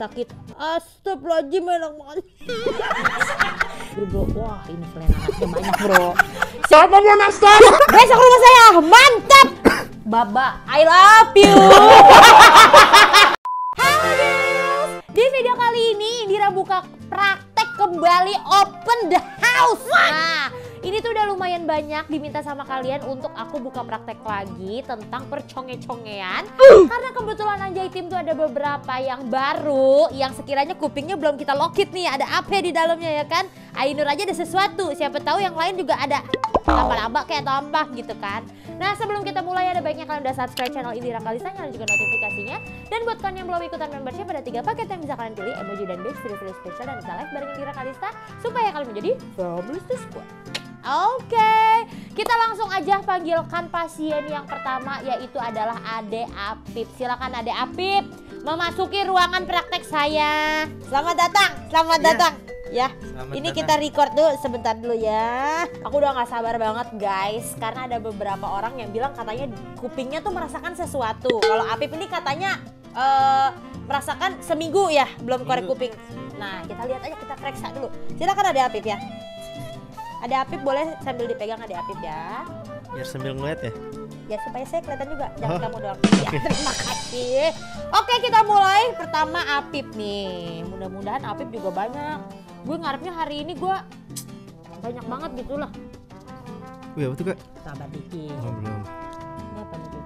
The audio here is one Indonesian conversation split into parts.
sakit. Astagfirullahaladzim enak banget. bro, bro, wah ini selain anaknya banyak bro. Siapa mau nastar? Besok rumah saya, mantap. Baba, I love you. Halo guys, di video kali ini Indira buka praktek kembali open the house. Nah, ini tuh udah lumayan banyak diminta sama kalian untuk aku buka praktek lagi tentang perconge-congean. Karena kebetulan Anjay Tim tuh ada beberapa yang baru yang sekiranya kupingnya belum kita lokit nih, ada apa di dalamnya ya kan? Ainur aja ada sesuatu, siapa tahu yang lain juga ada laba-laba kayak tambah gitu kan. Nah sebelum kita mulai ada baiknya kalian udah subscribe channel Indira Kalista nyalain juga notifikasinya. Dan buat kalian yang belum ikutan membership ada tiga paket yang bisa kalian pilih emoji dan badge video-video spesial dan bisa live bareng Indira Kalista supaya kalian menjadi family squad. Oke, kita langsung aja panggilkan pasien yang pertama yaitu adalah Ade Apip. Silakan Ade Apip memasuki ruangan praktek saya. Selamat datang, selamat Ya. datang. Ya, Selamat ini datang. kita record dulu sebentar dulu ya. Aku udah nggak sabar banget guys, karena ada beberapa orang yang bilang katanya kupingnya tuh merasakan sesuatu. Kalau Apip ini katanya eh, merasakan seminggu ya belum korek kuping. Nah, kita lihat aja kita periksa dulu. Silakan ada Apip ya. Ada Apip boleh sambil dipegang ada Apip ya. Biar sambil ngeliat ya. Ya supaya saya kelihatan juga, jangan Oh. kamu doang. Ya, terima kasih. Oke kita mulai. Pertama Apip nih. Mudah-mudahan Apip juga banyak. Gue ngarepnya hari ini gue banyak banget gitu lah. Wih apa tuh kak? Sabar dikit. Oh belum. Ini apa nih?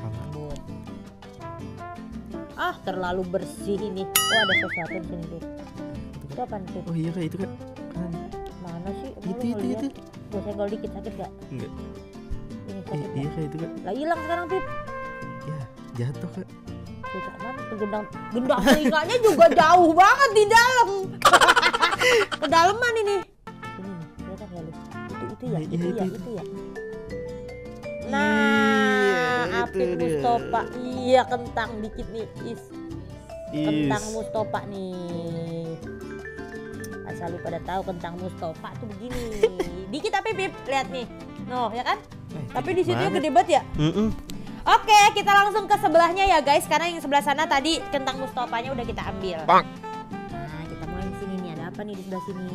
Rambut. Ah terlalu bersih ini. Oh ada sesuatu di sini. Itu apa nih? Oh iya kak itu kak. Kan. Mana sih? Emang Itu itu itu. Gue senggol dikit sakit gak? Enggak. Ini sakit iya gak? kak itu kak. Lah hilang sekarang Pip. Ya jatuh kak. Cocok mana? Gendang, gendang telinganya juga jauh banget di dalam. Kedalaman ini. Ini nih, kelihatan nggak lu? Itu itu ya, Iya, itu iya, ya, itu. itu ya. Nah, Iya, Apip itu dia. Mustofa. Iya, kentang dikit nih. Is, kentang Is. Mustofa nih. Asal lu pada tahu kentang Mustofa tuh begini. dikit tapi Pip, lihat nih. No, ya kan? Eh, Tapi di situ gede banget ya. Mm-mm. Oke, kita langsung ke sebelahnya ya guys, karena yang sebelah sana tadi kentang mustopanya udah kita ambil. Bang. Nah, kita mulai di sini nih. Ada apa nih di sebelah sini?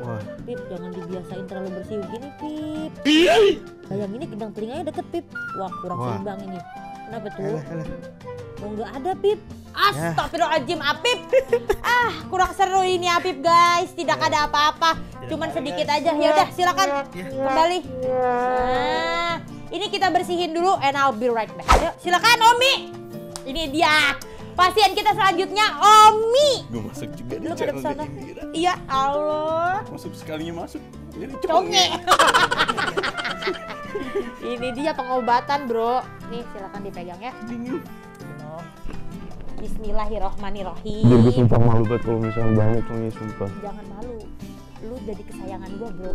Wah. Pip, jangan dibiasain terlalu bersih begini, Pip. Kayak ini gendang telinganya deket, Pip. Wah, kurang Wah. seimbang ini. Kenapa tuh? Alah. Oh, nggak ada, Pip. Astagfirullahaladzim, Apip. ah, kurang seru ini, Apip, guys. Tidak ada apa-apa. Cuman sedikit aja. Ya udah, silakan Ya. kembali. Nah, ini kita bersihin dulu and I'll be right back. Ayo, silakan Omi. Ini dia. Pasien kita selanjutnya Omi. Gue masuk juga di Lu channel sana. Indira. Iya, Allah. Masuk sekalinya masuk. Jadi Conge. ini dia pengobatan, Bro. Nih, silakan dipegang ya. Dingin. Bismillahirrohmanirrohim. Biar gue sumpah malu banget kalau misalnya banget conge sumpah. Jangan malu. Lu jadi kesayangan gua, Bro.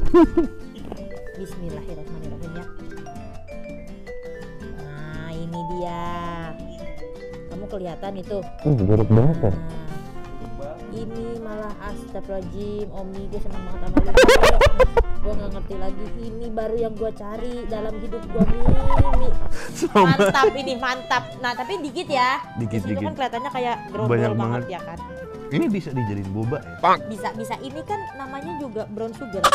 Bismillahirrahmanirrahim ya. Nah, ini dia. Kamu kelihatan itu. Uh, jorok banget. Nah, ini malah astagfirullahaladzim Omi gue seneng banget sama lu gue gak ngerti lagi. Ini baru yang gue cari dalam hidup gue Mimi. Mantap ini mantap. Nah tapi dikit ya. Dikit, Di situ kan dikit. kelihatannya kayak gerobol Banyak banget banget. ya kan? Ini bisa dijadiin boba ya? bisa bisa. Ini kan namanya juga brown sugar.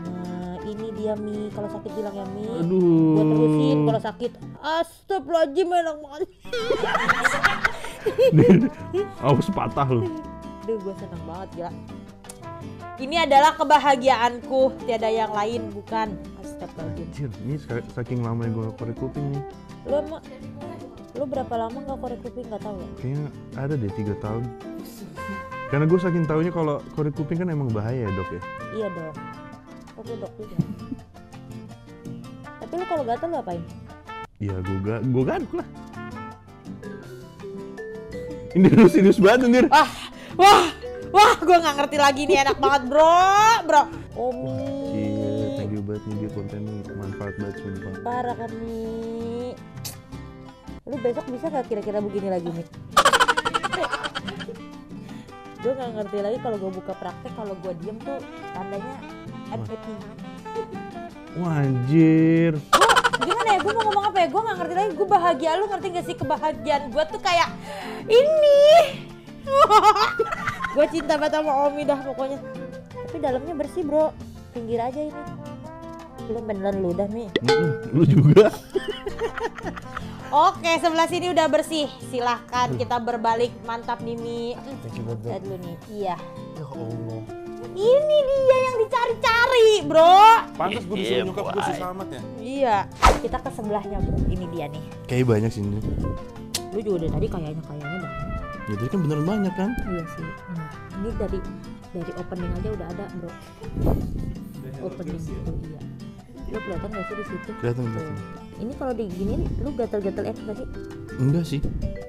Nah ini dia Mi. Kalau sakit bilang ya Mi. Aduh. gue terusin kalau sakit. Astagfirullahaladzim enak banget Awas patah lu. Duh gue seneng banget gila Ini adalah kebahagiaanku Tiada yang lain bukan Astagfirullahaladzim Anjir, ini sa- saking lamanya gue korek kuping nih. Lu emang Lu berapa lama gak korek kuping gak tahu ya? Kayaknya ada deh tiga tahun. Karena gue saking taunya kalau korek kuping kan emang bahaya ya dok ya. Iya dong Kok gue dok juga Tapi lu kalau gatel lu apain? Ya gue ga, gue gaduk lah. Ini lu serius banget anjir. Wah Wah Wah gue gak ngerti lagi nih enak banget bro. Bro. Omi Anjir, thank you banget nih dia kontennya manfaat banget sumpah. Parah kan nih Lu besok bisa gak kira-kira begini lagi nih? gue gak ngerti lagi kalau gue buka praktek kalau gue diem tuh tandanya happy Wah anjir. gimana ya? Gue mau ngomong apa ya? Gue nggak ngerti lagi. Gue bahagia. Lu ngerti gak sih kebahagiaan gue tuh kayak ini gue cinta banget sama Omi dah pokoknya. Tapi dalamnya bersih bro. Pinggir aja ini. Belum beneran lu dah Mi. Lu juga. Oke sebelah sini udah bersih. Silahkan kita berbalik. Mantap nih Mi lihat dulu nih. Iya. Ya Allah. ini dia yang dicari-cari bro. Pantas gue disuruh nyokap gue susah amat ya. iya. Kita ke sebelahnya bro. Ini dia nih. Kayaknya banyak sih ini. lu juga dari tadi kayaknya kayaknya Ya tadi kan beneran banyak kan? Iya sih. Hmm. Ini dari dari opening aja udah ada, Bro. Opening itu iya. Lu kelihatan gak sih di situ? Kelihatan kelihatan. Ini kalau diginin lu gatal-gatal gak sih? Enggak sih,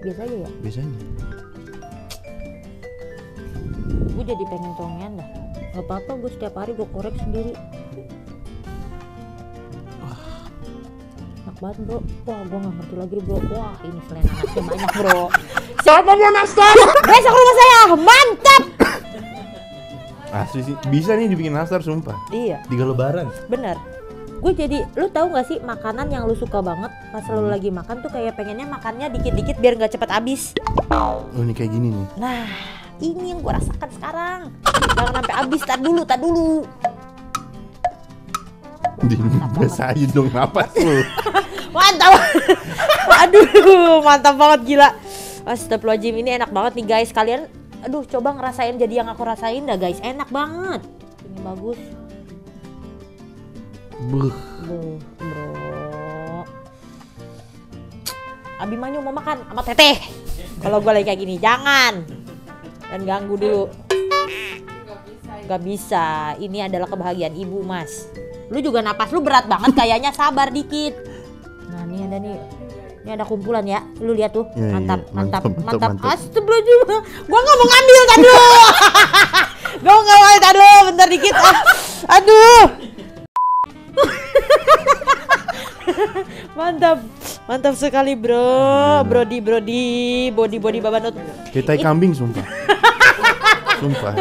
Biasa aja ya. biasanya. Gue jadi pengen congean dah. Gak apa-apa gue setiap hari gue korek sendiri. Enak banget bro. Wah gue gak ngerti lagi bro. Wah ini selain anaknya banyak bro. Siapa mau nastar? Besok rumah saya. Mantap. Asli sih, bisa nih dibikin nastar sumpah. Iya. Tiga lebaran. Bener Gue jadi, lu tahu gak sih makanan yang lu suka banget pas lu lagi makan tuh kayak pengennya makannya dikit-dikit biar nggak cepet habis. Oh ini kayak gini nih. Nah, ini yang gue rasakan sekarang. Jangan sampai habis, tak dulu, tak dulu. Di biasa aja dong napas lu. Mantap. aduh, mantap banget gila. Astagfirullahaladzim, ini enak banget nih guys. Kalian, aduh coba ngerasain jadi yang aku rasain dah guys. Enak banget. Ini bagus. Buh. Duh, bro. Abimanyu mau makan sama teteh. Kalau gue lagi kayak gini, jangan. Dan ganggu dulu. Gak bisa. Ini adalah kebahagiaan ibu, Mas. Lu juga napas lu berat banget kayaknya, sabar dikit. Nah, ini ada nih. Ini ada kumpulan ya. Lu lihat tuh. Iya, mantap, iya. mantap, Mantap, mantap. Astagfirullahaladzim. Gua nggak mau ngambil tadi lu. Gua nggak mau tadi lu. Bentar dikit. Ah. Aduh. Mantap, mantap sekali bro, brody brody, body body babanut. Tai kambing sumpah. sumpah.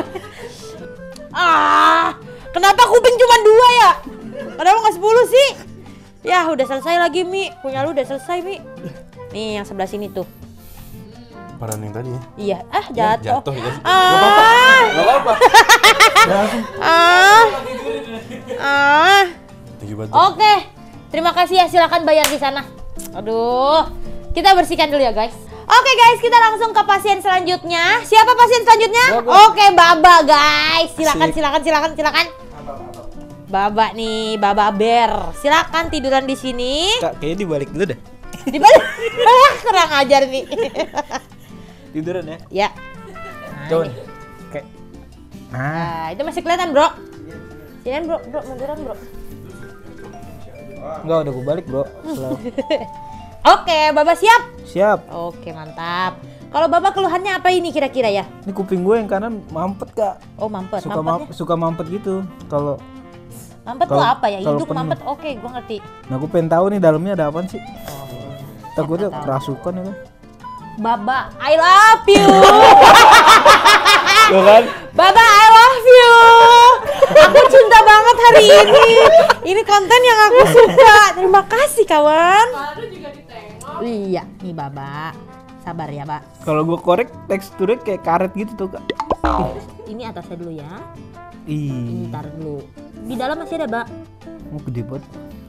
Ah, kenapa kuping cuma dua ya? Kenapa nggak sepuluh sih? Ya udah selesai lagi Mi, punya lu udah selesai Mi. Nih yang sebelah sini tuh. Parah yang tadi ya. Iya, ah jatuh. Jatuh ya. Ah, Gak apa-apa. ah, ah. Thank you banget. Oke, terima kasih ya. Silakan bayar di sana. Aduh, kita bersihkan dulu ya guys. Oke guys, kita langsung ke pasien selanjutnya. Siapa pasien selanjutnya? Oke, Baba guys. Silakan, silakan, silakan, silakan. Baba nih, Baba Bear. Silakan tiduran di sini. Kak, kayaknya dibalik dulu dah. Di balik. Kurang ajar nih. Tiduran ya. ya. Coba. ini. Kayak. Nah. Nah, itu masih kelihatan, Bro. Sini, Bro. Bro, munduran, Bro. Enggak, udah gue balik, Bro. Oke, Baba siap. Siap. Oke, mantap. Kalau Baba keluhannya apa ini kira-kira ya? Ini kuping gue yang kanan mampet, Kak. Oh, mampet. Suka Mampetnya? mam- suka mampet gitu. Kalau Mampet tuh Kalau- apa ya? Hidung penuh. mampet. Oke, gua ngerti. nah gue pengen tahu nih dalamnya ada apa sih? Oh. Takutnya tahu. kerasukan ya kan? Baba, I love you. Tuh kan? Baba, I love you. Aku cinta banget hari ini. Ini konten yang aku suka. Terima kasih, kawan. Iya, nih Baba. Sabar ya, Mbak. Kalau gue korek teksturnya kayak karet gitu tuh, Kak. Ini atasnya dulu ya. Ih, taruh dulu. Di dalam masih ada, Mbak. mau gede banget.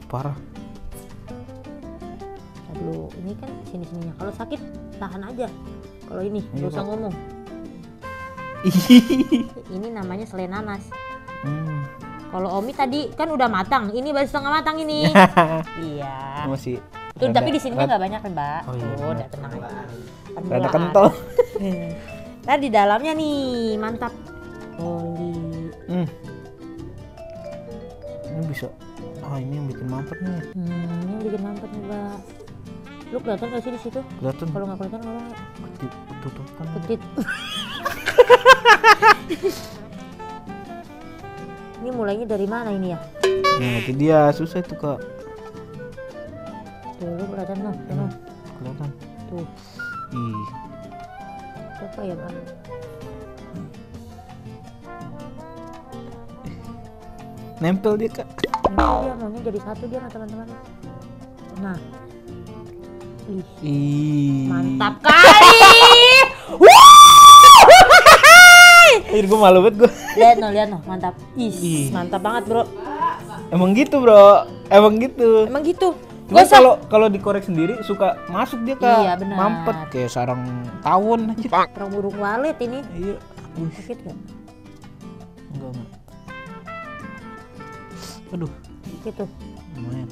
Parah. Taruh dulu. Ini kan sini-sininya. Kalau sakit, tahan aja. Kalau ini, Iya, nggak usah ngomong. Ini namanya selai nanas. Hmm. Kalau Omi tadi kan udah matang, ini baru setengah matang ini. iya. Masih Tuh, rada- tapi di sini rada- nggak banyak kan, Mbak. Oh, iya, Tuh, benar. udah tenang aja. rada kental. Nah, di dalamnya nih, mantap. Bisa. Ah, ini yang bikin mampet nih. Hmm, ini yang bikin mantap nih, Mbak. Lu kelihatan gak sih di situ? Kelihatan Kalau nggak kelihatan ngomong ya. Ketip- ketutupan. Petit. ini mulainya dari mana ini ya? Nah, itu dia susah itu, Kak. Tuh, lu kelihatan tuh, noh. Kelihatan. Tuh, Ih. apa ya, Bang? Nempel dia, Kak. Ini dia maunya jadi satu dia sama teman-teman. Nah. Ih, Ih. mantap kali. Anjir gue malu banget gue. lihat no, lihat no, mantap. Ih, Ih. mantap banget, Bro. Emang gitu bro, emang gitu. Emang gitu. Usah kalau kalau dikorek sendiri suka masuk dia ke Iya, benar. mampet kayak sarang tawon aja. Orang burung walet ini. Iya. Sakit gak? enggak enggak. Aduh, Gitu. lumayan.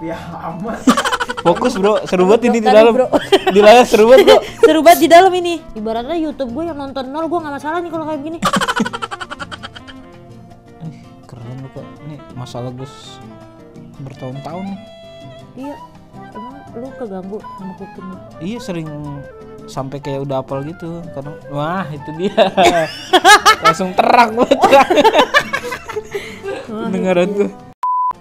Ya aman. Fokus bro, seru banget ini di dalam. bro. Di layar seru banget bro. Seru banget di dalam ini. Ibaratnya YouTube gue yang nonton nol, gue nggak masalah nih kalau kayak gini. Keren lu kok. Ini masalah gus bertahun-tahun nih. iya. Emang lu keganggu sama kuping lu? Iya sering sampai kayak udah apal gitu. Kadang wah itu dia. Langsung terang banget. Dengaran gue.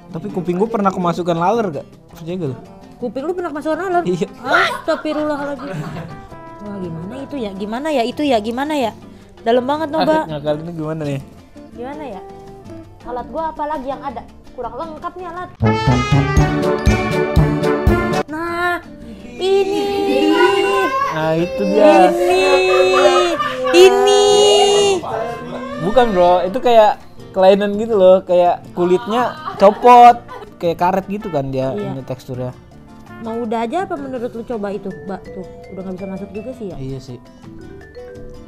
Tapi kuping gue pernah kemasukan laler gak? Percaya gak? Kuping lu pernah masuk alam? Iya. Astagfirullahaladzim. Wah gimana itu ya? Gimana ya? Itu ya? Gimana ya? Dalam banget Noba. Ngakal ini gimana nih? Gimana ya? Alat gua apa lagi yang ada? Kurang lengkap nih alat. Nah, ini. Nah itu dia. Ini. Ini. Bukan bro, itu kayak kelainan gitu loh. Kayak kulitnya copot. Kayak karet gitu kan dia Iya. ini teksturnya. Mau udah aja apa menurut lu coba itu, Mbak? Tuh, udah nggak bisa masuk juga sih ya. Iya sih.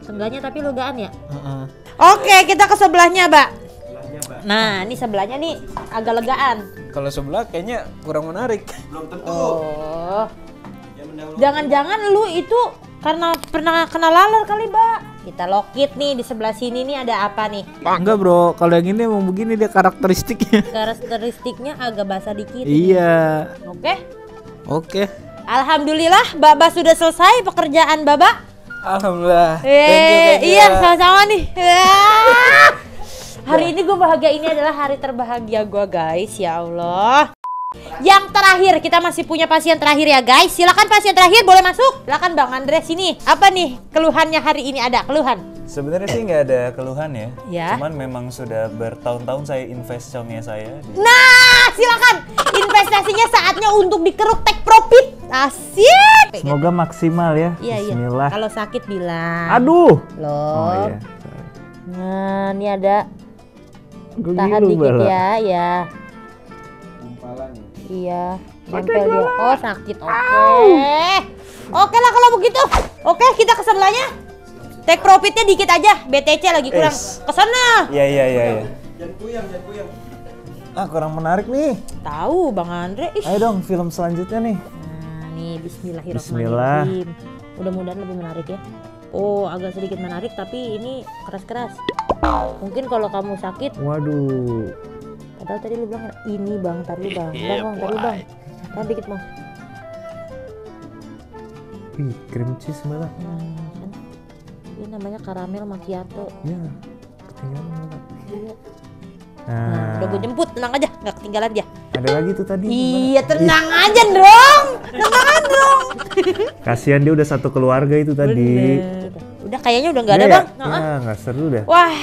Seenggaknya tapi legaan ya. Heeh. Oke, kita ke sebelahnya, Mbak. Nah, ini sebelahnya nih agak legaan. Kalau sebelah kayaknya kurang menarik. Oh. Jangan-jangan lu itu karena pernah kena laler kali, Mbak. Kita lokit nih di sebelah sini nih ada apa nih? Enggak bro, kalau yang ini emang begini dia karakteristiknya. Karakteristiknya agak basah dikit. iya. Oke. Oke. Alhamdulillah, Baba sudah selesai pekerjaan Baba. Alhamdulillah. Eh, iya sama-sama nih. Hari ini gue bahagia ini adalah hari terbahagia gue guys ya Allah. Yang terakhir kita masih punya pasien terakhir ya guys. Silakan pasien terakhir boleh masuk. Silakan Bang Andre sini. Apa nih keluhannya hari ini ada keluhan? Sebenarnya sih nggak ada keluhan ya. Ya. Cuman memang sudah bertahun-tahun saya invest Xiaomi saya. di- Nah, silakan. Investasinya saatnya untuk dikeruk take profit. Asik. Semoga maksimal ya. Iya iya. Bismillah. Kalau sakit bilang. Aduh. Loh. Oh iya. sorry. Nah, ini ada Gua tahan dikit malah. ya, ya. Iya, nempel dia. Oh, sakit. Oke. Oke lah kalau begitu. Oke, kita ke sebelahnya. Take profitnya dikit aja. BTC lagi kurang. Es. Ke sana. Iya iya iya. iya. Ah kurang menarik nih. Tahu Bang Andre. Ih. Ayo dong film selanjutnya nih. Nah, nih bismillahirrahmanirrahim. Mudah-mudahan lebih menarik ya. Oh, agak sedikit menarik tapi ini keras-keras. Mungkin kalau kamu sakit, Waduh. Padahal tadi lu bilang ini Bang, tar dulu Bang. Bang, Bang, dulu Bang. Tar dikit Bang. Ih cream cheese malah. Nah, kan. Ini namanya karamel macchiato. Ya. Ketinggalan malah. Iya. Nah, Nah, udah gue jemput, tenang aja, nggak ketinggalan dia. ada lagi tuh tadi. Iya, tenang aja dong, tenang aja dong. Kasihan dia udah satu keluarga itu tadi. Udah, udah kayaknya udah nggak ada Iya, bang. Ya, nggak seru dah. Wah,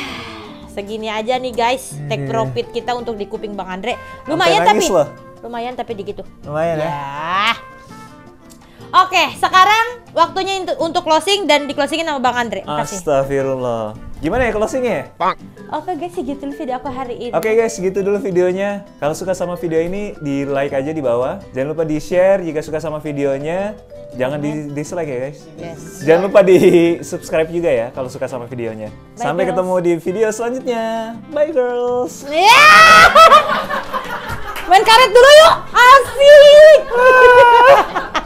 segini aja nih guys, take Iya. profit kita untuk di kuping bang Andre. Lumayan tapi, loh. lumayan tapi dikit tuh. Lumayan ya. Ya. Oke, sekarang waktunya untuk- closing dan di closingin sama bang Andre. Makasih. Astagfirullah. Gimana ya closingnya? Oke guys, segitu dulu video aku hari ini. Oke guys, gitu dulu videonya. Kalau suka sama video ini, di like aja di bawah. Jangan lupa di share jika suka sama videonya. Jangan di dislike ya guys. Yes. Jangan lupa di subscribe juga ya kalau suka sama videonya. Bye, Sampai girls. ketemu di video selanjutnya. Bye girls. Ya. Main karet dulu yuk. Asik.